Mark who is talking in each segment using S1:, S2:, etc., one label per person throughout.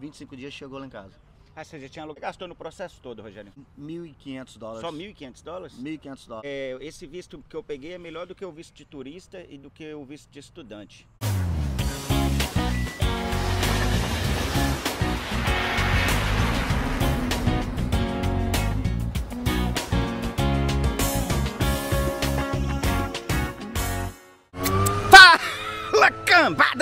S1: 25 dias chegou lá em casa.
S2: Ah, você já tinha alugado. Gastou no processo todo, Rogério?
S1: 1.500 dólares.
S2: Só 1.500 dólares?
S1: 1.500 dólares.
S2: É, esse visto que eu peguei é melhor do que o visto de turista e do que o visto de estudante.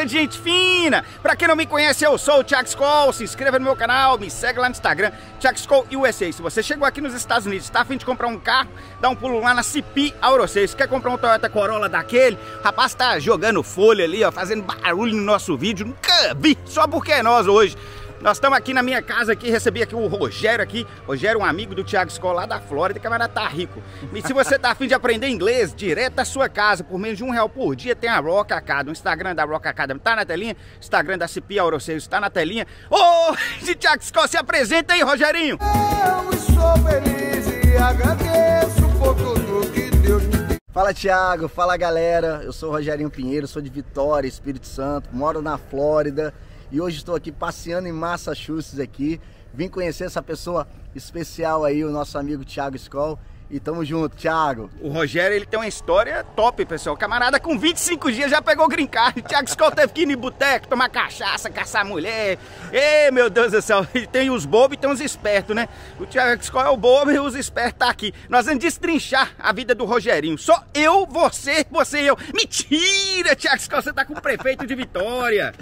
S2: De gente fina! Pra quem não me conhece, eu sou o Thiago Skoll. Se inscreva no meu canal, me segue lá no Instagram, Thiago Skoll USA. Se você chegou aqui nos Estados Unidos, tá afim de comprar um carro, dá um pulo lá na CP Auro 6. Quer comprar um Toyota Corolla daquele? Rapaz tá jogando folha ali, ó, fazendo barulho no nosso vídeo. Nunca vi, só porque é nós hoje. Nós estamos aqui na minha casa aqui, recebi aqui o Rogério aqui. Rogério, um amigo do Thiago Escola lá da Flórida, que camarada tá rico. E se você tá afim de aprender inglês, direto da sua casa, por menos de um real por dia, tem a Rock Academy. O Instagram da Rock Academy tá na telinha, Instagram da CP Auroceiros tá na telinha. Ô, de Thiago Escola, se apresenta aí, Rogerinho.
S3: Eu sou feliz e agradeço por tudo que Deus me deu.
S1: Fala Thiago, fala galera. Eu sou o Rogerinho Pinheiro, sou de Vitória, Espírito Santo, moro na Flórida e hoje estou aqui passeando em Massachusetts aqui. Vim conhecer essa pessoa especial aí, o nosso amigo Thiago Skoll. E tamo junto, Thiago.
S2: O Rogério, ele tem uma história top, pessoal. Camarada com 25 dias já pegou green card. Thiago Skoll teve que ir no boteco, tomar cachaça, caçar mulher. Ei, meu Deus do céu. E tem os bobos e tem os espertos, né? O Thiago Skoll é o bobo e os espertos tá aqui. Nós vamos destrinchar a vida do Rogerinho. Só eu, você, você e eu. Mentira, Thiago Skoll, você tá com o prefeito de Vitória.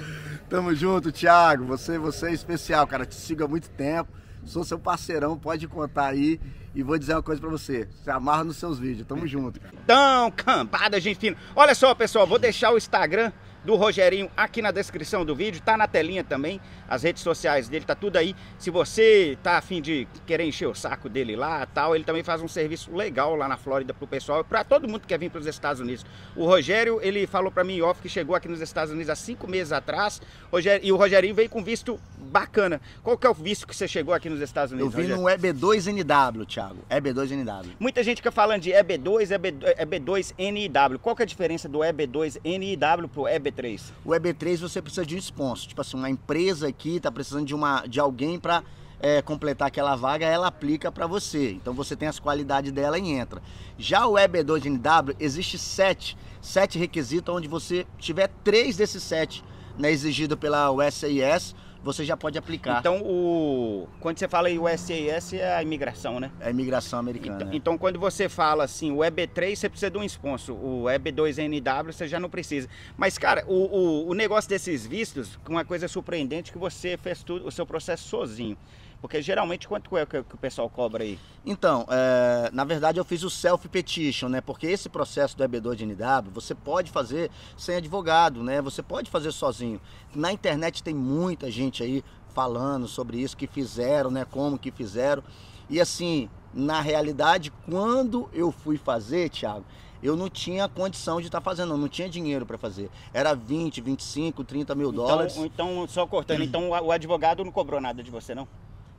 S1: Tamo junto, Thiago. Você, você é especial, cara. Te sigo há muito tempo. Sou seu parceirão, pode contar aí. E vou dizer uma coisa pra você. Você amarra nos seus vídeos. Tamo junto, cara.
S2: Então, cambada, gente fina. Olha só, pessoal, vou deixar o Instagram do Rogerinho aqui na descrição do vídeo, tá na telinha também, as redes sociais dele, tá tudo aí. Se você tá afim de querer encher o saco dele lá tal, ele também faz um serviço legal lá na Flórida pro pessoal, para todo mundo que quer vir para os Estados Unidos. O Rogério, ele falou para mim off que chegou aqui nos Estados Unidos há cinco meses atrás, Rogério, e o Rogerinho veio com visto bacana. Qual que é o visto que você chegou aqui nos Estados
S1: Eu
S2: Unidos?
S1: vim
S2: Rogério?
S1: no EB2NW, Thiago. EB2NW.
S2: Muita gente fica falando de EB2, EB, EB2NIW. Qual que é a diferença do EB2NIW pro EB3?
S1: O EB3 você precisa de um sponsor. Tipo assim, uma empresa aqui tá precisando de, uma, de alguém para é, completar aquela vaga, ela aplica para você. Então você tem as qualidades dela e entra. Já o EB2NW, existe sete, sete requisitos, onde você tiver três desses sete né, exigido pela USAIS, você já pode aplicar.
S2: Então, o... quando você fala aí o SAS é a imigração, né?
S1: é a imigração americana.
S2: Então,
S1: né?
S2: então, quando você fala assim, o EB3 você precisa de um sponsor, o EB2NW você já não precisa. Mas, cara, o, o, o negócio desses vistos, uma coisa surpreendente que você fez tudo, o seu processo sozinho. Porque geralmente quanto é que, que o pessoal cobra aí?
S1: Então, é, na verdade eu fiz o self-petition, né? Porque esse processo do EB2NW você pode fazer sem advogado, né? Você pode fazer sozinho. Na internet tem muita gente aí falando sobre isso, que fizeram, né? Como que fizeram. E assim, na realidade, quando eu fui fazer, Thiago, eu não tinha condição de estar fazendo, eu não tinha dinheiro para fazer. Era 20, 25, 30 mil dólares.
S2: Então, então, só cortando, então o advogado não cobrou nada de você, não?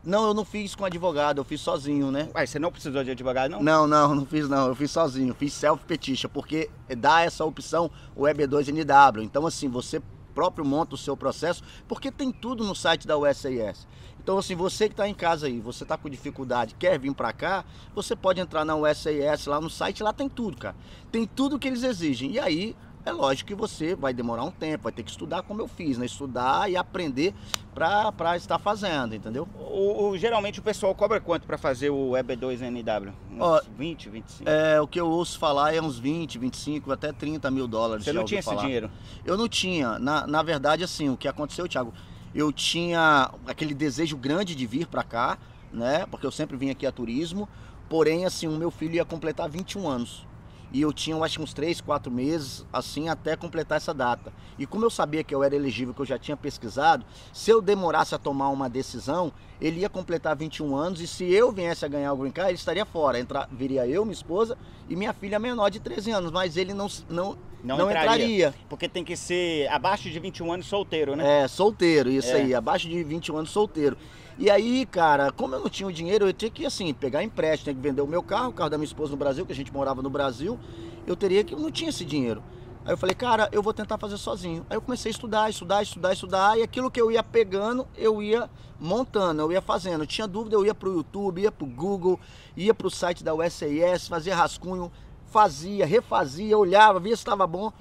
S1: Não, eu não fiz com advogado, eu fiz sozinho, né?
S2: Ué, você não precisou de advogado, não?
S1: Não, não, não fiz não, eu fiz sozinho, fiz self-petition, porque dá essa opção o EB2NW. Então assim, você próprio monta o seu processo, porque tem tudo no site da USAIS. Então assim, você que está em casa aí, você está com dificuldade, quer vir para cá, você pode entrar na USAIS lá no site, lá tem tudo, cara. Tem tudo que eles exigem. E aí, é lógico que você vai demorar um tempo, vai ter que estudar como eu fiz, né? Estudar e aprender para estar fazendo, entendeu?
S2: O, o- geralmente o pessoal cobra quanto para fazer o EB2NW? Uns
S1: Ó,
S2: 20, 25?
S1: É, o que eu ouço falar é uns 20, 25, até 30 mil dólares.
S2: você não tinha esse
S1: falar.
S2: dinheiro?
S1: Eu não tinha. Na, na verdade, assim, o que aconteceu, Thiago, eu tinha aquele desejo grande de vir para cá, né? Porque eu sempre vim aqui a turismo. Porém, assim, o meu filho ia completar 21 anos. E eu tinha, acho, uns 3, 4 meses, assim, até completar essa data. E como eu sabia que eu era elegível, que eu já tinha pesquisado, se eu demorasse a tomar uma decisão, ele ia completar 21 anos e se eu viesse a ganhar o Green Card, ele estaria fora. Entra, viria eu, minha esposa e minha filha menor de 13 anos, mas ele não, não, não, entraria.
S2: Porque tem que ser abaixo de 21 anos solteiro, né?
S1: É, solteiro, isso
S2: É.
S1: aí, abaixo de 21 anos solteiro. E aí, cara, como eu não tinha o dinheiro, eu tinha que, assim, pegar empréstimo, que vender o meu carro, o carro da minha esposa no Brasil, que a gente morava no Brasil, eu teria que, eu não tinha esse dinheiro. Aí eu falei, cara, eu vou tentar fazer sozinho. Aí eu comecei a estudar, estudar, estudar, estudar, e aquilo que eu ia pegando, eu ia montando, eu ia fazendo. Eu tinha dúvida, eu ia pro YouTube, ia pro Google, ia pro site da USAS, fazia rascunho, fazia, refazia, olhava, via se estava bom.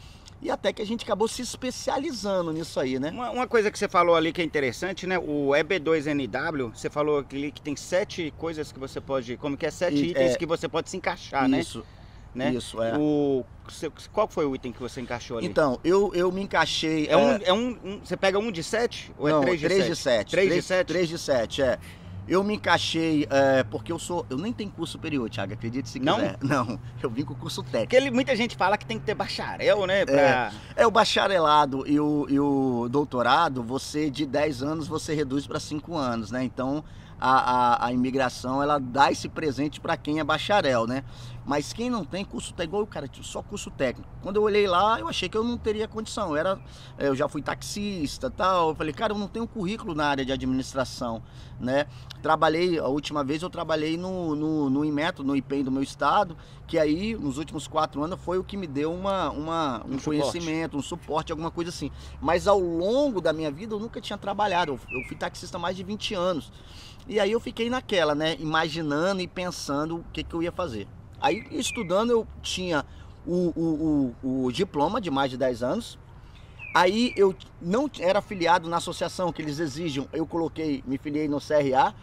S1: E até que a gente acabou se especializando nisso aí, né?
S2: Uma, uma coisa que você falou ali que é interessante, né? O EB2NW, você falou ali que tem sete coisas que você pode. Como que é? Sete
S1: E-
S2: itens
S1: é.
S2: que você pode se encaixar, né?
S1: Isso,
S2: né?
S1: isso, é.
S2: O, qual foi o item que você encaixou ali?
S1: Então, eu, eu me encaixei.
S2: é, um, é um, um- Você pega um de sete? Ou
S1: não,
S2: é três de
S1: três
S2: sete?
S1: de sete.
S2: Três de
S1: Três-
S2: sete?
S1: três de sete, é. Eu me encaixei, é, porque eu sou. Eu nem tenho curso superior, Thiago, acredite se
S2: Não?
S1: quiser. Não, eu vim com curso técnico.
S2: Porque ele- muita gente fala que tem que ter bacharel, né? Pra...
S1: É o bacharelado e o, e o doutorado, você de 10 anos você reduz para 5 anos, né? Então a, a, a imigração ela dá esse presente para quem é bacharel, né? Mas quem não tem curso técnico, igual o cara, tinha só curso técnico. Quando eu olhei lá, eu achei que eu não teria condição. Eu, era, eu já fui taxista tal. Eu falei, cara, eu não tenho currículo na área de administração, né? Trabalhei, a última vez eu trabalhei no, no, no IMETO, no IPEM do meu estado, que aí, nos últimos quatro anos, foi o que me deu uma, uma, um,
S2: Um suporte.
S1: conhecimento, um suporte, alguma coisa assim. Mas ao longo da minha vida, eu nunca tinha trabalhado. Eu, eu fui taxista há mais de 20 anos. E aí eu fiquei naquela, né? Imaginando e pensando o que, que eu ia fazer. Aí, estudando, eu tinha o, o, o, o diploma de mais de 10 anos. Aí eu não era afiliado na associação que eles exigem. Eu coloquei, me filiei no CRA,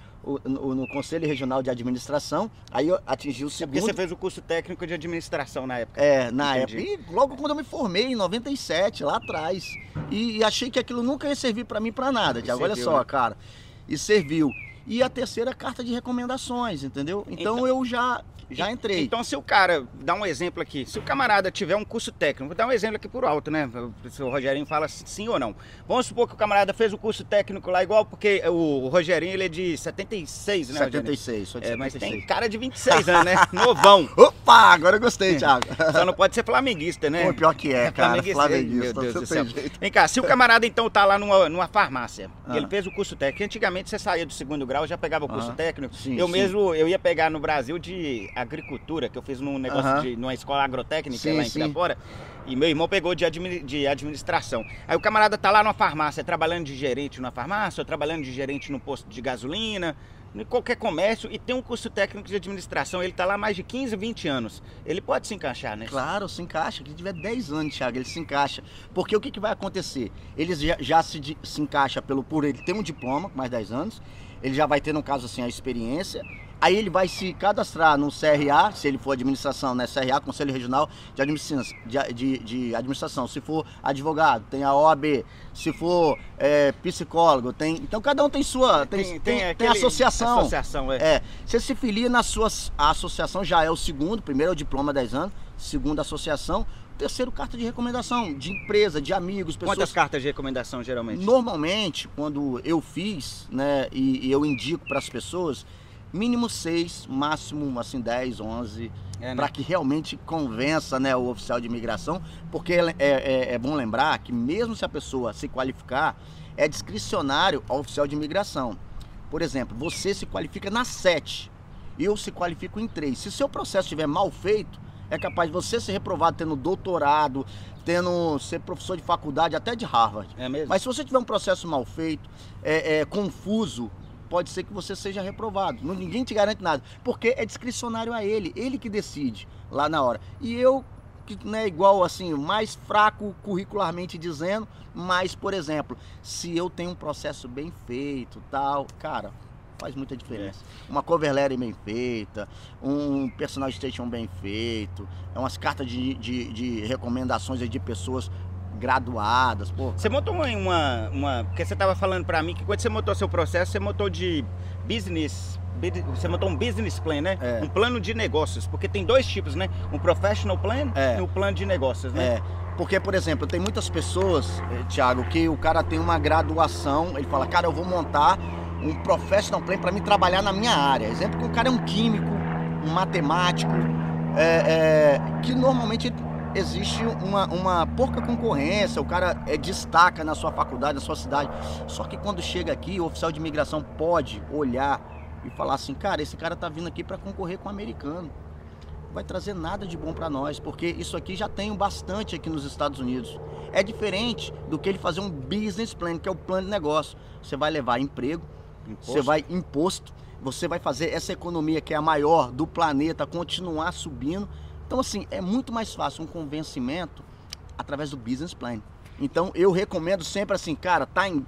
S1: no, no Conselho Regional de Administração. Aí eu atingi o
S2: É porque
S1: segundo.
S2: você fez o curso técnico de administração na época.
S1: É, na
S2: Entendi.
S1: época. E logo quando eu me formei, em 97, lá atrás. E, e achei que aquilo nunca ia servir pra mim pra nada, Tiago. Olha só,
S2: né?
S1: cara. E serviu. E a terceira carta de recomendações, entendeu? Então,
S2: Então-
S1: eu já, já entrei.
S2: Então, se o cara, dá um exemplo aqui, se o camarada tiver um curso técnico, vou dar um exemplo aqui por alto, né? Se o Rogerinho fala sim ou não. Vamos supor que o camarada fez o curso técnico lá, igual porque o Rogerinho ele é de 76, né? Rogerinho?
S1: 76, sou de
S2: É, mas
S1: 76.
S2: tem cara de 26 anos, né? Novão.
S1: Opa, agora eu gostei, Thiago.
S2: Só não pode ser flamenguista, né?
S1: Pô, pior que é, cara.
S2: Flamenguista,
S1: Flamenguista,
S2: meu Deus do céu.
S1: jeito.
S2: Vem cá, se o camarada então tá lá numa, numa farmácia,
S1: Ah.
S2: ele fez o curso técnico, antigamente você saía do segundo grau, já pegava o curso
S1: Aham.
S2: técnico.
S1: Sim,
S2: eu
S1: sim.
S2: mesmo, eu ia pegar no Brasil de agricultura, que eu fiz num negócio
S1: Aham.
S2: de, numa escola agrotécnica
S1: Sim,
S2: lá em. Pirapora, e meu irmão pegou de, admi- de administração. Aí o camarada tá lá numa farmácia, trabalhando de gerente numa farmácia, ou trabalhando de gerente num posto de gasolina, em qualquer comércio, e tem um curso técnico de administração, ele tá lá há mais de 15, 20 anos. Ele pode se encaixar, né?
S1: Claro, se encaixa. Que tiver 10 anos, Thiago, ele se encaixa. Porque o que, que vai acontecer? Ele já, já se, se encaixa pelo por ele ter um diploma, com mais 10 anos. Ele já vai ter, no caso assim, a experiência. Aí ele vai se cadastrar no CRA, se ele for administração, né? CRA, Conselho Regional de Administração. De, de- de administração. Se for advogado, tem a OAB. Se for é, psicólogo, tem. Então cada um tem sua. Tem, tem, tem
S2: aquele-
S1: associação.
S2: Associação, é.
S1: É, você se filia na sua a associação, já é o segundo, primeiro é o diploma 10 anos, segundo associação, terceiro carta de recomendação de empresa, de amigos, pessoas.
S2: Quantas cartas de recomendação geralmente?
S1: Normalmente, quando eu fiz, né, e, e eu indico para as pessoas, mínimo seis, máximo assim 10, 11,
S2: É, né?
S1: para que realmente convença, né, o oficial de imigração, porque é, é- é bom lembrar que mesmo se a pessoa se qualificar, é discricionário ao oficial de imigração. Por exemplo, você se qualifica na 7, eu se qualifico em 3. Se seu processo estiver mal feito, é capaz de você ser reprovado tendo doutorado, tendo ser professor de faculdade, até de Harvard.
S2: É mesmo?
S1: Mas se você tiver um processo mal feito, é, é, confuso, pode ser que você seja reprovado. Ninguém te garante nada, porque é discricionário a ele, ele que decide lá na hora. E eu, que não é igual assim, mais fraco curricularmente dizendo, mas, por exemplo, se eu tenho um processo bem feito, tal, cara, faz muita diferença. Uma cover letter bem feita, um personal station bem feito, é umas cartas de, de, de recomendações de pessoas graduadas, pô.
S2: Você montou uma, uma, Porque você estava falando para mim que quando você montou seu processo, você montou de business. Você montou um business plan, né?
S1: É.
S2: Um plano de negócios. Porque tem dois tipos, né? Um professional plan
S1: É.
S2: e um plano de negócios, né?
S1: É, porque, por exemplo, tem muitas pessoas, eh, Thiago, que o cara tem uma graduação, ele fala, cara, eu vou montar um professional plan para me trabalhar na minha área. Exemplo que o cara é um químico, um matemático, é, é, que normalmente existe uma, uma pouca concorrência, o cara é, destaca na sua faculdade, na sua cidade. Só que quando chega aqui, o oficial de imigração pode olhar e falar assim, cara, esse cara tá vindo aqui para concorrer com o americano. vai trazer nada de bom para nós, porque isso aqui já tem bastante aqui nos Estados Unidos. É diferente do que ele fazer um business plan, que é o plano de negócio. Você vai levar emprego,
S2: Imposto.
S1: você vai imposto, você vai fazer essa economia que é a maior do planeta continuar subindo. Então assim, é muito mais fácil um convencimento através do business plan. Então eu recomendo sempre assim, cara, tá em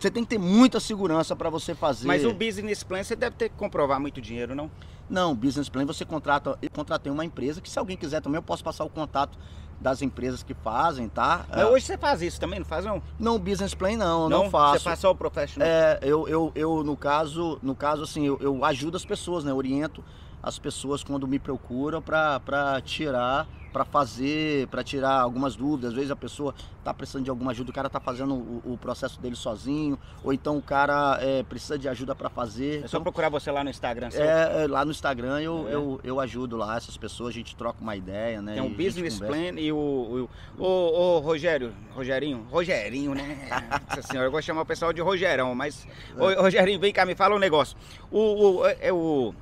S1: você tem que ter muita segurança para você fazer.
S2: Mas o business plan você deve ter que comprovar muito dinheiro, não?
S1: Não, business plan você contrata, eu contratei uma empresa que se alguém quiser também eu posso passar o contato das empresas que fazem, tá?
S2: Mas hoje você faz isso também, não faz não?
S1: Não, business plan não, eu não, faço.
S2: Você faz só o professional?
S1: É, eu, eu, eu no caso, no caso assim, eu, eu ajudo as pessoas, né? Eu oriento as pessoas quando me procuram para tirar, para fazer, para tirar algumas dúvidas. Às vezes a pessoa tá precisando de alguma ajuda, o cara tá fazendo o, o processo dele sozinho, ou então o cara é, precisa de ajuda para fazer.
S2: É só
S1: Então,
S2: procurar você lá no Instagram. seu.
S1: é, é, lá no Instagram eu,
S2: É.
S1: eu, eu ajudo lá essas pessoas, a gente troca uma ideia, né?
S2: Tem um business plan e o. O, o, o Rogério. Rogerinho? Rogerinho, né? Nossa senhora, eu vou chamar o pessoal de Rogerão, mas. Ô, Rogerinho, vem cá, me fala um negócio. O, o, é, o,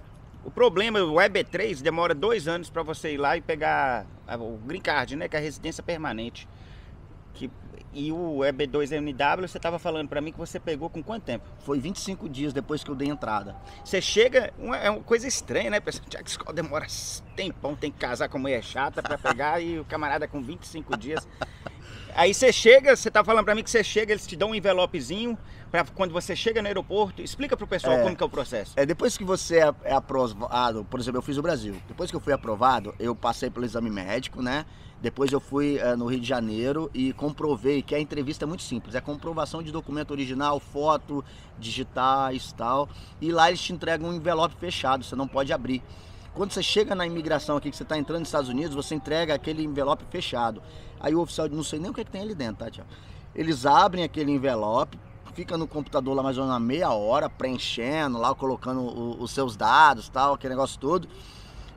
S2: o problema, o EB3 demora dois anos para você ir lá e pegar o Green Card, né? Que é a residência permanente. Que, e o EB2MW, você estava falando para mim que você pegou com quanto tempo?
S1: Foi 25 dias depois que eu dei entrada.
S2: Você chega, uma- é uma coisa estranha, né? Pessoal, Jack Scott demora tempão, tem que casar com mulher chata pra pegar e o camarada com 25 dias. Aí você chega, você tá falando pra mim que você chega, eles te dão um envelopezinho pra quando você chega no aeroporto. Explica pro pessoal
S1: É.
S2: como que é o processo.
S1: É, depois que você é, é aprovado, por exemplo, eu fiz o Brasil. Depois que eu fui aprovado, eu passei pelo exame médico, né? Depois eu fui eh, no Rio de Janeiro e comprovei que a entrevista é muito simples. É comprovação de documento original, foto, digitais tal. E lá eles te entregam um envelope fechado, você não pode abrir. Quando você chega na imigração aqui, que você está entrando nos Estados Unidos, você entrega aquele envelope fechado. Aí o oficial, não sei nem o que, é que tem ali dentro, tá? Eles abrem aquele envelope, fica no computador lá mais ou menos uma meia hora, preenchendo lá, colocando o- os seus dados, tal, aquele negócio todo.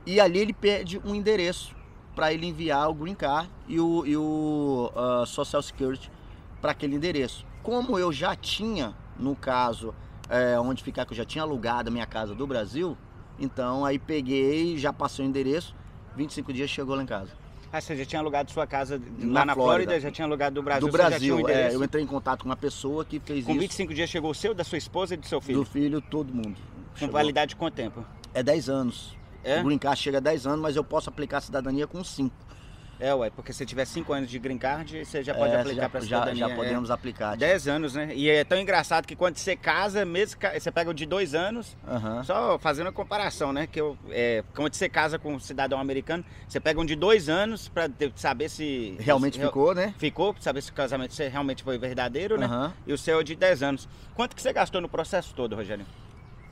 S1: E ali ele pede um endereço para ele enviar o green card e o, e o ah, social security para aquele endereço. Como eu já tinha, no caso, é, onde ficar que eu já tinha alugado a minha casa do Brasil, então aí peguei, já passei o endereço, 25 dias chegou lá em casa.
S2: Ah, você já tinha alugado sua casa de-
S1: Na
S2: lá na Flórida,
S1: Flórida.
S2: já tinha alugado do Brasil,
S1: do Brasil,
S2: um
S1: é, eu entrei em contato com uma pessoa que fez
S2: Com
S1: isso.
S2: 25 dias chegou o seu, da sua esposa e do seu filho.
S1: Do filho, todo mundo.
S2: Com
S1: Chegou.
S2: validade de quanto tempo?
S1: É 10 anos.
S2: É?
S1: O Green Card chega a 10 anos, mas eu posso aplicar a cidadania com 5.
S2: É, ué, porque se tiver 5 anos de green card, você já pode
S1: É,
S2: aplicar
S1: já,
S2: cidadania.
S1: já
S2: é.
S1: podemos aplicar.
S2: 10 anos, né? E é tão engraçado que quando você casa, mesmo você pega o de dois anos,
S1: Aham.
S2: só fazendo a comparação, né? Que eu, é, quando você casa com um cidadão americano, você pega um de dois anos pra ter- saber se.
S1: Realmente
S2: se-
S1: ficou, né?
S2: Ficou, pra saber se o casamento realmente foi verdadeiro, né? E o seu é de 10 anos. Quanto que você gastou no processo todo, Rogério?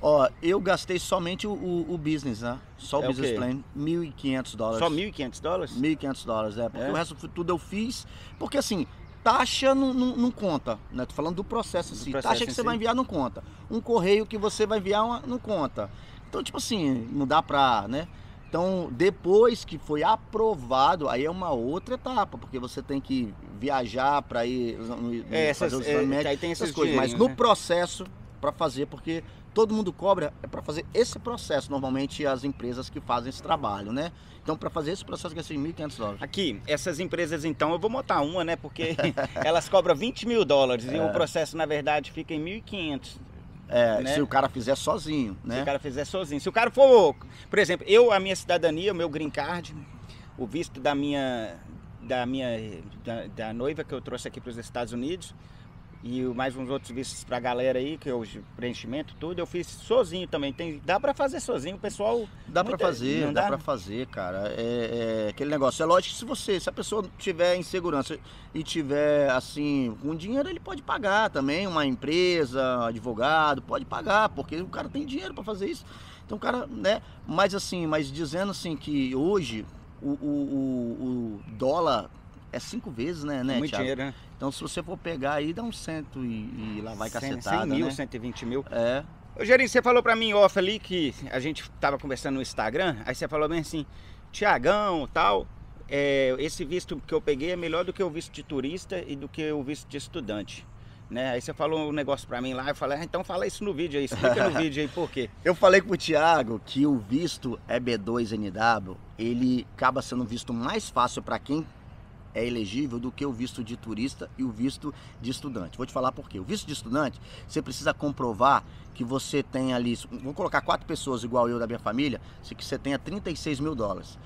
S1: Ó, eu gastei somente o, o- o business, né? Só o
S2: É o
S1: business
S2: quê?
S1: plan, 1.500 dólares.
S2: Só 1.500 dólares?
S1: 1.500 dólares, é. Porque
S2: É?
S1: o resto tudo eu fiz. Porque assim, taxa não, não, não conta, né? Tô falando do processo em
S2: Do
S1: si.
S2: processo
S1: taxa que você
S2: si.
S1: vai enviar não conta. Um correio que você vai enviar uma- não conta. Então, tipo assim, não dá pra, né? Então, depois que foi aprovado, aí é uma outra etapa, porque você tem que viajar para ir no- no-
S2: É,
S1: fazer
S2: essas,
S1: os
S2: é,
S1: médicos,
S2: aí tem
S1: essas coisas. Mas no
S2: né?
S1: processo, para fazer, porque todo mundo cobra é para fazer esse processo, normalmente as empresas que fazem esse trabalho, né? Então, para fazer esse processo, que é 1.500 dólares.
S2: Aqui, essas empresas então, eu vou montar uma, né? Porque elas cobram 20 mil dólares e o processo, na verdade, fica em 1.500.
S1: É,
S2: né?
S1: se o cara fizer sozinho,
S2: Se
S1: né?
S2: o cara fizer sozinho. Se o cara for, por exemplo, eu, a minha cidadania, o meu green card, o visto da minha, da minha, da, da noiva que eu trouxe aqui para os Estados Unidos e mais uns outros vistos pra galera aí, que é o preenchimento, tudo, eu fiz sozinho também. Tem, dá para fazer sozinho, o pessoal...
S1: Dá pra
S2: muita-
S1: fazer, dá,
S2: dá?
S1: pra fazer, cara. É, é aquele negócio. É lógico que se você, se a pessoa tiver insegurança e tiver assim, com dinheiro, ele pode pagar também, uma empresa, advogado, pode pagar, porque o cara tem dinheiro pra fazer isso. Então o cara, né? Mas assim, mas dizendo assim que hoje o, o, o- o dólar é cinco vezes, né, né,
S2: muito
S1: Thiago?
S2: dinheiro, né?
S1: Então se você for pegar aí, dá um cento e, e lá vai
S2: 100,
S1: cacetada,
S2: 100 mil,
S1: né?
S2: 120 mil.
S1: É.
S2: Ô, Gerinho, você falou pra mim off ali que a gente tava conversando no Instagram, aí você falou bem assim, Tiagão tal, é, esse visto que eu peguei é melhor do que o visto de turista e do que o visto de estudante. né? Aí você falou um negócio pra mim lá, eu falei, ah, então fala isso no vídeo aí, explica no vídeo aí por quê.
S1: Eu falei pro Thiago que o visto EB2NW, ele acaba sendo visto mais fácil para quem é elegível do que o visto de turista e o visto de estudante. Vou te falar por quê. O visto de estudante, você precisa comprovar que você tem ali, vou colocar quatro pessoas igual eu da minha família, que você tenha 36 mil dólares.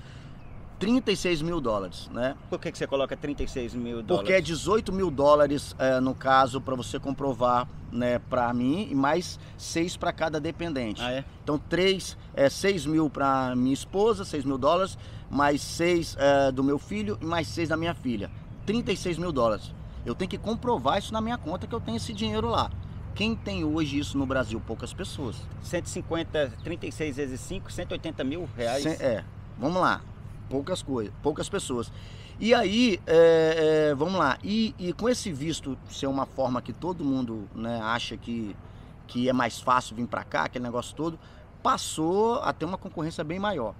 S1: 36 mil dólares, né?
S2: Por que, que você coloca 36 mil dólares?
S1: Porque é 18 mil dólares, é, no caso, para você comprovar, né, para mim, e mais 6 para cada dependente.
S2: Ah, é?
S1: Então, 3, é, 6 mil para minha esposa, 6 mil dólares, mais 6 é, do meu filho e mais 6 da minha filha. 36 mil dólares. Eu tenho que comprovar isso na minha conta que eu tenho esse dinheiro lá. Quem tem hoje isso no Brasil? Poucas pessoas.
S2: 150, 36 vezes 5, 180 mil reais?
S1: É, vamos lá. Poucas coisas, poucas pessoas. E aí, é, é, vamos lá. E, e com esse visto ser uma forma que todo mundo né, acha que, que é mais fácil vir para cá, aquele negócio todo, passou a ter uma concorrência bem maior.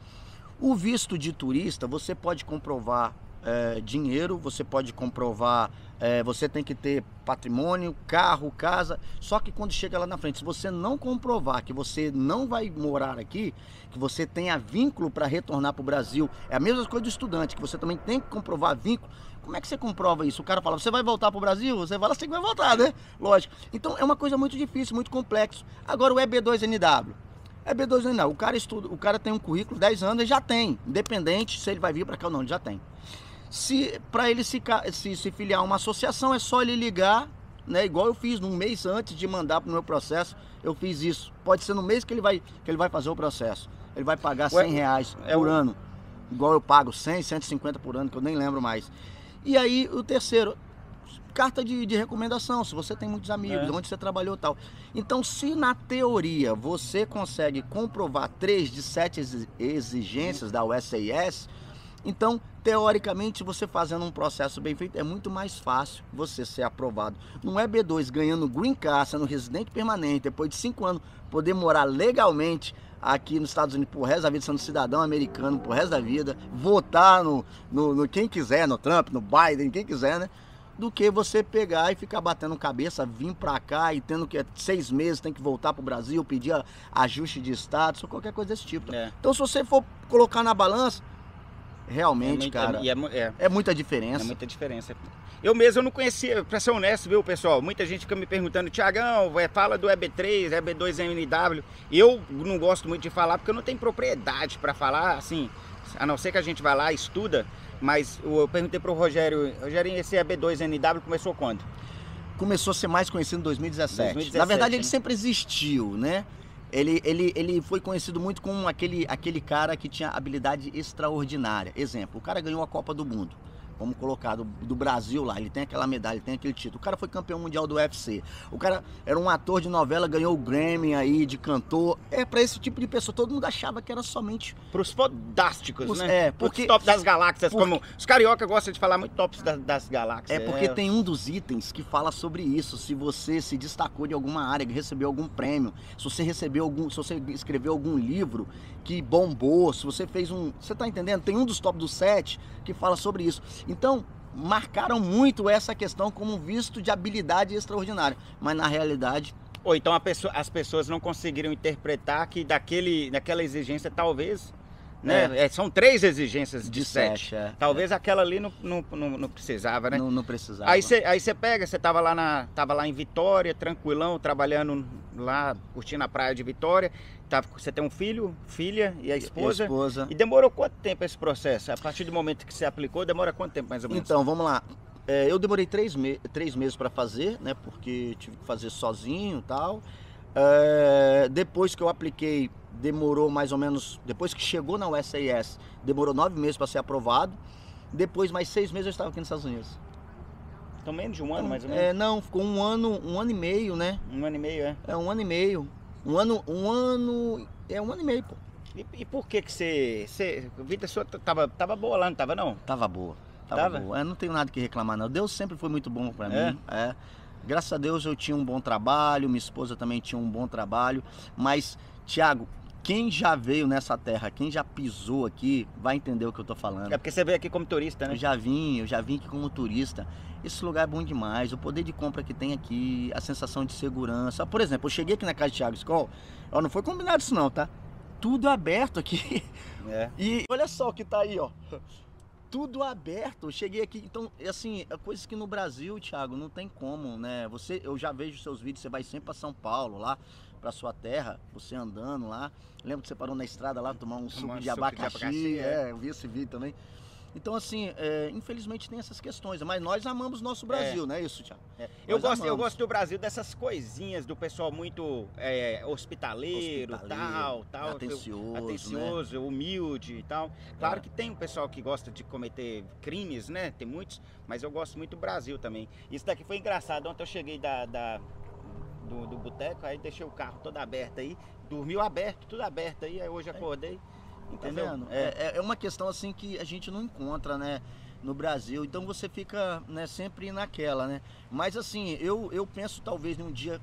S1: O visto de turista, você pode comprovar é, dinheiro, você pode comprovar, é, você tem que ter patrimônio, carro, casa. Só que quando chega lá na frente, se você não comprovar que você não vai morar aqui, que você tenha vínculo para retornar para o Brasil, é a mesma coisa do estudante, que você também tem que comprovar vínculo. Como é que você comprova isso? O cara fala, você vai voltar para o Brasil? Você fala que vai voltar, né? Lógico. Então é uma coisa muito difícil, muito complexo. Agora o EB2NW. É B2NW. O cara estuda, o cara tem um currículo 10 anos, ele já tem, independente se ele vai vir para cá ou não, ele já tem. Se para ele se, se, se filiar a uma associação, é só ele ligar, né? Igual eu fiz um mês antes de mandar para o meu processo, eu fiz isso. Pode ser no mês que ele vai que ele vai fazer o processo. Ele vai pagar 100 reais
S2: é
S1: por
S2: o-
S1: ano, igual eu pago 100, 150 por ano, que eu nem lembro mais. E aí o terceiro, carta de, de recomendação, se você tem muitos amigos,
S2: É.
S1: onde você trabalhou e tal. Então, se na teoria você consegue comprovar três de sete exi- exigências da USAS, então, teoricamente, você fazendo um processo bem feito, é muito mais fácil você ser aprovado. Não é B2 ganhando green card, sendo residente permanente, depois de cinco anos, poder morar legalmente aqui nos Estados Unidos por resto da vida, sendo cidadão americano por resto da vida, votar no, no, no quem quiser, no Trump, no Biden, quem quiser, né? Do que você pegar e ficar batendo cabeça, vir pra cá e tendo que seis meses tem que voltar pro Brasil, pedir ajuste de status ou qualquer coisa desse tipo.
S2: É.
S1: Então, se você for colocar na balança, realmente,
S2: muita-
S1: cara,
S2: é é.
S1: é muita
S2: É
S1: diferença.
S2: muita diferença. Eu mesmo eu não conhecia, pra ser honesto, viu, pessoal? Muita gente fica me perguntando, Tiagão, é, fala do EB3, EB2MNW. Eu não gosto muito de falar porque eu não tenho propriedade pra falar, assim, a não ser que a gente vá lá estuda. Mas eu perguntei pro Rogério, Rogério, esse EB2NW começou quando?
S1: Começou a ser mais conhecido em 2017.
S2: 2017,
S1: Na verdade, ele
S2: né?
S1: sempre existiu, né? Ele, ele, ele foi conhecido muito como aquele, aquele cara que tinha habilidade extraordinária. Exemplo, o cara ganhou a Copa do Mundo. Vamos colocar do, do Brasil lá, ele tem aquela medalha, ele tem aquele título. O cara foi campeão mundial do UFC. O cara era um ator de novela, ganhou o Grammy aí de cantor. É pra esse tipo de pessoa. Todo mundo achava que era somente
S2: Pros fodásticos,
S1: Os-
S2: né?
S1: é, porque-
S2: Os top das galáxias,
S1: porque-
S2: como os carioca gostam de falar muito tops das, das galáxias.
S1: É porque tem um dos itens que fala sobre isso. Se você se destacou de alguma área, recebeu algum prêmio, se você recebeu algum, se você escreveu algum livro que bombou, se você fez um, você tá entendendo? Tem um dos top do set que fala sobre isso. Então marcaram muito essa questão como um visto de habilidade extraordinária, mas na realidade
S2: Ou então pessoa- as pessoas não conseguiram interpretar que daquele, daquela exigência talvez. Né? é, são três exigências de,
S1: de
S2: sete.
S1: set, é,
S2: Talvez aquela ali não, não, não, não precisava, né?
S1: não, não precisava.
S2: Aí você aí pega, você tava lá, na, tava lá em Vitória, tranquilão, trabalhando lá, curtindo a praia de Vitória. Tava, você tem um filho, filha e a esposa.
S1: esposa.
S2: E demorou quanto tempo esse processo? A partir do momento que você aplicou, demora quanto tempo mais ou menos?
S1: Então, vamos lá. É, eu demorei três, me- três meses para fazer, né? Porque tive que fazer sozinho e tal. É, depois que eu apliquei, demorou mais ou menos. Depois que chegou na USAS, demorou nove meses para ser aprovado. Depois, mais seis meses, eu estava aqui nos Estados Unidos.
S2: Então menos de um ano, mais ou menos?
S1: É, não, ficou um ano, um ano e meio, né?
S2: Um ano e meio, é.
S1: É um ano e meio. Um ano, um ano. É um ano e meio, pô.
S2: E, e por que que você... você a vida sua tava, tava boa lá, não tava não?
S1: Tava boa. Tava,
S2: Tava?
S1: boa. Eu não tenho nada que reclamar, não. Deus sempre foi muito bom pra
S2: É?
S1: mim. É. Graças a Deus eu tinha um bom trabalho, minha esposa também tinha um bom trabalho. Mas, Tiago, Quem já veio nessa terra, quem já pisou aqui, vai entender o que eu tô falando.
S2: É porque você veio aqui como turista, né?
S1: Eu já vim, eu já vim aqui como turista. Esse lugar é bom demais. O poder de compra que tem aqui, a sensação de segurança. Por exemplo, eu cheguei aqui na casa de Thiago Skoll, ó, não foi combinado isso não, tá? Tudo aberto aqui.
S2: É.
S1: E olha só o que tá aí, ó. Tudo aberto. Eu cheguei aqui, então, assim, é coisas que no Brasil, Thiago, não tem como, né? Você, eu já vejo seus vídeos, você vai sempre para São Paulo, lá para sua terra, você andando lá. Lembro que você parou na estrada lá tomar um suco de
S2: suco de
S1: abacaxi,
S2: abacaxi,
S1: é, eu vi esse vídeo também. Então, assim, é, infelizmente tem essas questões, mas nós amamos nosso Brasil, não é isso, Thiago?
S2: É. Eu, gosto, eu gosto do Brasil dessas coisinhas do pessoal muito é, hospitaleiro,
S1: Hospitaleiro,
S2: tal, tal.
S1: atencioso,
S2: atencioso, humilde e tal. Claro
S1: É.
S2: que tem um pessoal que gosta de cometer crimes, né? Tem muitos, mas eu gosto muito do Brasil também. Isso daqui foi engraçado. Ontem eu cheguei da, da- do, do boteco, aí deixei o carro todo aberto aí, dormiu aberto, tudo aberto aí, aí hoje acordei.
S1: Tá
S2: Entendeu? É.
S1: É, é uma questão assim que a gente não encontra, né? No Brasil. Então você fica né, sempre naquela, né? Mas assim, eu, eu penso talvez num dia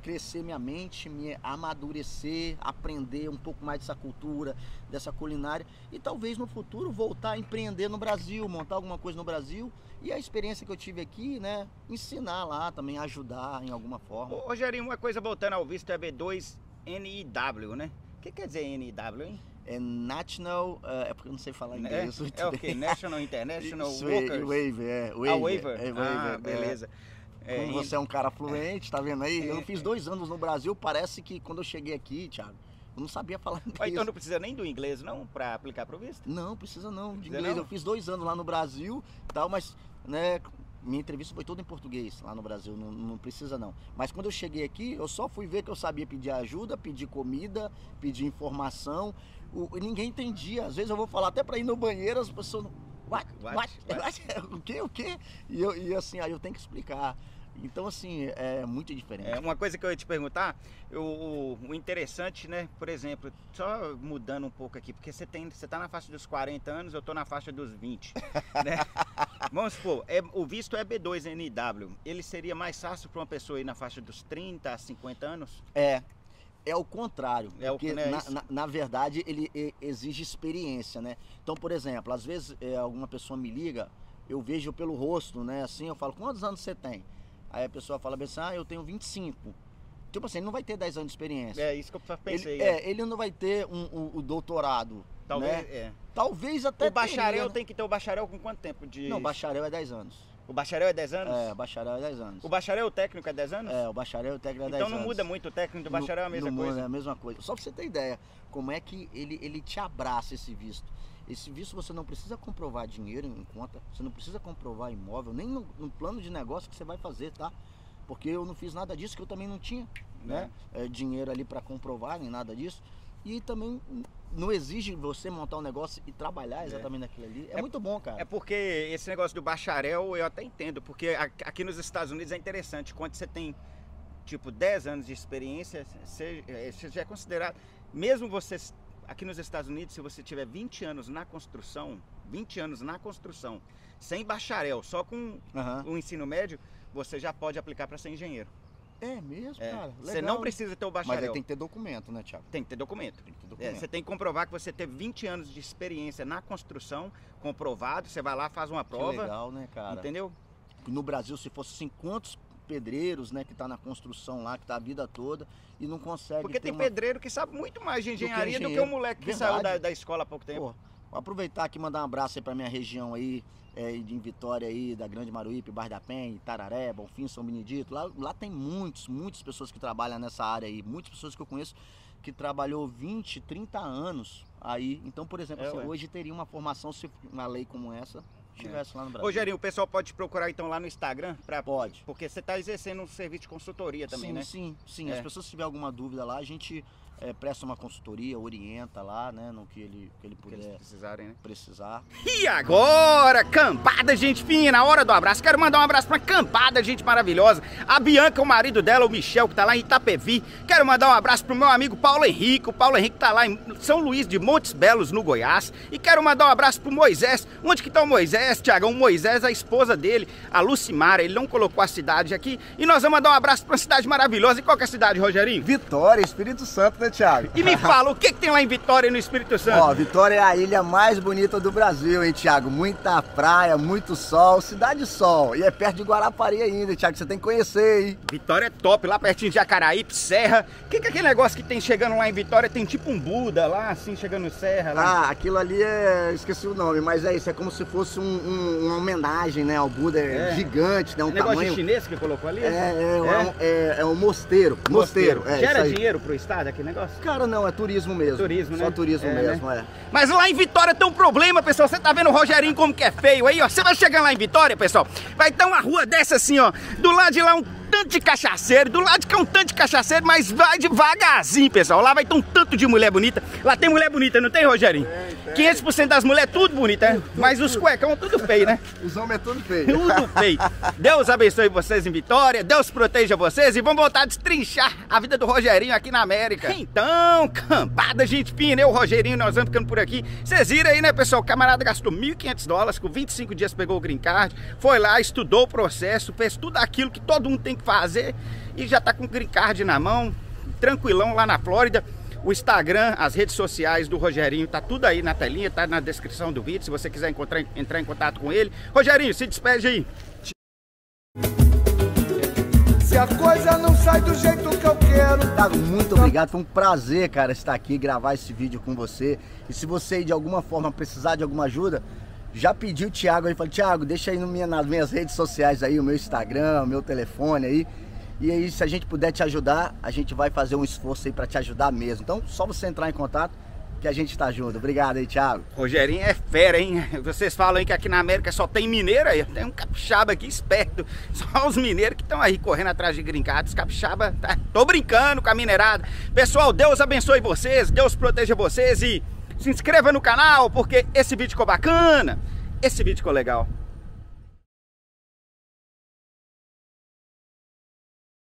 S1: crescer minha mente, me amadurecer, aprender um pouco mais dessa cultura, dessa culinária e talvez no futuro voltar a empreender no Brasil, montar alguma coisa no Brasil e a experiência que eu tive aqui, né, ensinar lá também, ajudar em alguma forma.
S2: Ô, Rogerinho, uma coisa voltando ao visto é B2 NIW, né? O que quer dizer NIW, hein?
S1: É national, eh, é porque eu não sei falar
S2: É,
S1: inglês.
S2: é o que? National International
S1: Isso, é,
S2: Workers?
S1: waiver, é, waiver.
S2: Ah, waiver?
S1: É,
S2: ah,
S1: waiver, é.
S2: beleza. É,
S1: Como
S2: e-
S1: você é um cara fluente, tá vendo aí? Eu
S2: É,
S1: fiz dois anos no Brasil, parece que quando eu cheguei aqui, Thiago, eu não sabia falar inglês.
S2: então não precisa nem do inglês, não, pra aplicar pro visto?
S1: Não, precisa não, de
S2: Precisa
S1: inglês.
S2: não?
S1: Eu fiz dois anos lá no Brasil tal, mas, né, minha entrevista foi toda em português lá no Brasil, não, não precisa não. Mas quando eu cheguei aqui, eu só fui ver que eu sabia pedir ajuda, pedir comida, pedir informação. O, ninguém entendia. Às vezes eu vou falar até pra ir no banheiro, as pessoas. não- What?
S2: What?
S1: What? What? O quê? O quê? E, eu, e assim, aí eu tenho que explicar. Então, assim, é muito diferente.
S2: É, uma coisa que eu ia te perguntar, o, o interessante, né, por exemplo, só mudando um pouco aqui, porque você tem, você tá na faixa dos 40 anos, eu tô na faixa dos 20, né? Vamos supor, é, o visto é B2NW, ele seria mais fácil para uma pessoa ir na faixa dos 30 a 50 anos?
S1: É. É o contrário.
S2: É o-
S1: porque,
S2: né,
S1: na,
S2: isso.
S1: na- na verdade, ele exige experiência, né? Então, por exemplo, às vezes é, alguma pessoa me liga, eu vejo pelo rosto, né? Assim, eu falo, quantos anos você tem? Aí a pessoa fala bem assim, ah, eu tenho 25. Tipo assim, ele não vai ter 10 anos de experiência.
S2: É isso que eu pensei.
S1: ele, é, ele não vai ter um, o doutorado.
S2: Talvez,
S1: né?
S2: é.
S1: Talvez até
S2: O bacharel
S1: teria, né?
S2: tem que ter o bacharel com quanto tempo de...
S1: Não, bacharel é 10 anos.
S2: O bacharel é 10 anos?
S1: É, bacharel é 10 anos.
S2: O bacharel o técnico é 10 anos?
S1: É, o bacharel o técnico é 10
S2: então
S1: anos.
S2: não muda muito o técnico do bacharel, é a mesma
S1: no
S2: coisa.
S1: mundo É a mesma coisa. Só pra você ter ideia, como é que ele, ele te abraça esse visto. Esse visto você não precisa comprovar dinheiro em conta, você não precisa comprovar imóvel, nem no, no plano de negócio que você vai fazer, tá? Porque eu não fiz nada disso, que eu também não tinha, né? É, dinheiro ali para comprovar, nem nada disso. E também não exige você montar um negócio e trabalhar exatamente naquilo ali. É,
S2: É-
S1: muito bom, cara.
S2: É porque esse negócio do bacharel eu até entendo, porque aqui nos Estados Unidos é interessante, quando você tem tipo 10 anos de experiência, você, é, você já é considerado, mesmo você aqui nos Estados Unidos, se você tiver 20 anos na construção, 20 anos na construção, sem bacharel, só com
S1: Aham.
S2: o ensino médio, você já pode aplicar para ser engenheiro.
S1: É mesmo,
S2: É.
S1: cara.
S2: Você
S1: Legal,
S2: não
S1: hein?
S2: precisa ter o
S1: Mas
S2: bacharel.
S1: aí tem que ter documento, né, Thiago?
S2: Tem que ter documento.
S1: Tem que ter
S2: É,
S1: documento.
S2: você tem que comprovar que você teve 20 anos de experiência na construção, comprovado, você vai lá, faz uma
S1: Que
S2: prova,
S1: legal, né, cara?
S2: entendeu?
S1: no Brasil, se fosse assim, quantos pedreiros, né, que tá na construção lá, que tá a vida toda e não consegue
S2: Porque tem
S1: uma...
S2: pedreiro que sabe muito mais de
S1: Do que
S2: engenharia do que, o
S1: engenheiro.
S2: moleque que
S1: Verdade.
S2: saiu da, da escola há pouco tempo.
S1: Pô, vou aproveitar aqui e mandar um abraço aí pra minha região aí, é, de em Vitória aí, da Grande Maruípe, Bar da Penha, Itararé, Bonfim, São Benedito. Lá, lá tem muitos, muitas pessoas que trabalham nessa área aí, muitas pessoas que eu conheço que trabalhou 20, 30 anos aí. Então, por exemplo,
S2: É,
S1: assim, hoje teria uma formação se uma lei como essa estivesse lá no Brasil.
S2: Ô, Gerinho, o pessoal pode te procurar então lá no Instagram? Pra...
S1: Pode.
S2: Porque você está exercendo um serviço de consultoria também,
S1: sim,
S2: né?
S1: Sim, sim.
S2: É.
S1: As pessoas se tiver alguma dúvida lá, a gente é, presta uma consultoria, orienta lá, né, no que ele, que ele
S2: Que eles
S1: puder
S2: precisarem, né?
S1: precisar.
S2: E agora, campada, gente fina, hora do abraço. Quero mandar um abraço pra campada, gente maravilhosa. A Bianca, o marido dela, o Michel, que tá lá em Itapevi. Quero mandar um abraço pro meu amigo Paulo Henrique. O Paulo Henrique tá lá em São Luís de Montes Belos, no Goiás. E quero mandar um abraço pro Moisés. Onde que tá o Moisés? Moisés, Tiagão. O Moisés, a esposa dele, a Lucimara, ele não colocou a cidade aqui. E nós vamos mandar um abraço pra uma cidade maravilhosa. E qual que é a cidade, Rogerinho?
S1: Vitória, Espírito Santo, né, Thiago?
S2: E me fala, o que, que tem lá em Vitória e no Espírito Santo?
S1: Ó, Vitória é a ilha mais bonita do Brasil, hein, Thiago? Muita praia, muito sol, cidade sol. E é perto de Guarapari ainda, Thiago, você tem que conhecer, hein?
S2: Vitória é top, lá pertinho de Jacaraípe, Serra. O que, que é aquele negócio que tem chegando lá em Vitória? Tem tipo um Buda lá, assim, chegando no Serra. Lá.
S1: Ah, aquilo ali é. esqueci o nome, mas é isso, é como se fosse um, um, uma homenagem, né, ao Buda é. gigante, né? Um
S2: é negócio
S1: tamanho...
S2: chinês que colocou ali?
S1: É, é, é, é, é um mosteiro. Mosteiro.
S2: É, Gera dinheiro pro estado aquele negócio?
S1: Cara, não, é turismo mesmo.
S2: Turismo, né?
S1: Só turismo
S2: É,
S1: mesmo,
S2: né?
S1: é.
S2: Mas lá em Vitória tem um problema, pessoal. Você tá vendo o Rogerinho como que é feio aí, ó. Você vai chegar lá em Vitória, pessoal. Vai ter uma rua dessa assim, ó. Do lado de lá um tanto de cachaceiro, do lado de cá um tanto de cachaceiro, mas vai devagarzinho, pessoal. Lá vai ter um tanto de mulher bonita. Lá tem mulher bonita, não tem, Rogerinho? 500% das mulheres tudo bonita, é? Mas os cuecão tudo feio, né?
S1: Os homens é tudo feio.
S2: Tudo feio. Deus abençoe vocês em Vitória, Deus proteja vocês e vamos voltar a destrinchar a vida do Rogerinho aqui na América. Então, cambada, gente fina, eu, o Rogerinho, nós vamos ficando por aqui. Vocês viram aí, né, pessoal? O camarada gastou 1.500 dólares, com 25 dias pegou o green card, foi lá, estudou o processo, fez tudo aquilo que todo mundo tem que fazer e já tá com o green card na mão, tranquilão lá na Flórida. O Instagram, as redes sociais do Rogerinho, tá tudo aí na telinha, tá na descrição do vídeo, se você quiser encontrar, entrar em contato com ele. Rogerinho, se despede aí.
S3: Se a coisa não sai do jeito que eu quero,
S1: Thiago, muito obrigado. Foi um prazer, cara, estar aqui, gravar esse vídeo com você. E se você de alguma forma precisar de alguma ajuda, já pediu o Thiago aí, falou, Thiago, deixa aí no minha, nas minhas redes sociais aí, o meu Instagram, o meu telefone aí. E aí, se a gente puder te ajudar, a gente vai fazer um esforço aí pra te ajudar mesmo. Então, só você entrar em contato que a gente tá junto. Obrigado aí, Thiago.
S2: Rogerinho é fera, hein? Vocês falam aí que aqui na América só tem mineiro aí. Tem um capixaba aqui esperto. Só os mineiros que estão aí correndo atrás de gringados. Capixaba, tá? Tô brincando com a minerada. Pessoal, Deus abençoe vocês. Deus proteja vocês e se inscreva no canal porque esse vídeo ficou bacana. Esse vídeo ficou legal.